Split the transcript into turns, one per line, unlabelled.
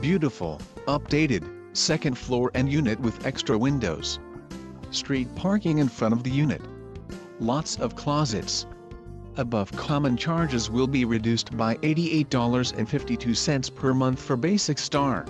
Beautiful, updated, second floor and unit with extra windows. Street parking in front of the unit. Lots of closets. Above common charges will be reduced by $88.52 per month for Basic Star.